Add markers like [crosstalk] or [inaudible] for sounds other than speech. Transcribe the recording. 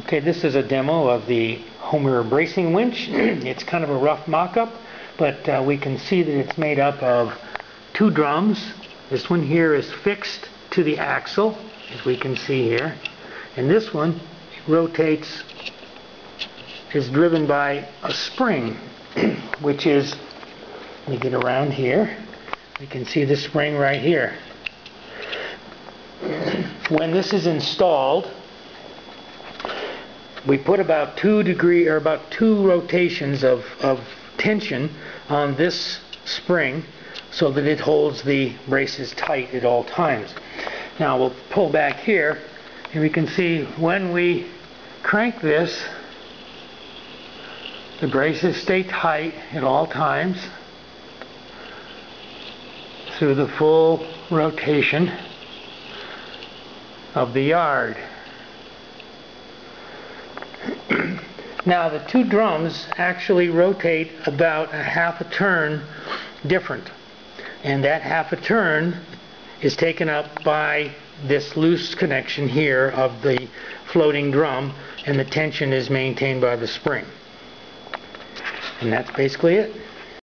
Okay, this is a demo of the Homer bracing winch. [clears throat] it's kind of a rough mock-up, but uh, we can see that it's made up of two drums. This one here is fixed to the axle, as we can see here. And this one rotates, is driven by a spring, [clears throat] which is, let me get around here, we can see the spring right here. [clears throat] When this is installed, we put about two degree or about two rotations of, of tension on this spring so that it holds the braces tight at all times. Now we'll pull back here and we can see when we crank this the braces stay tight at all times through the full rotation of the yard. Now the two drums actually rotate about a half a turn different. And that half a turn is taken up by this loose connection here of the floating drum and the tension is maintained by the spring. And that's basically it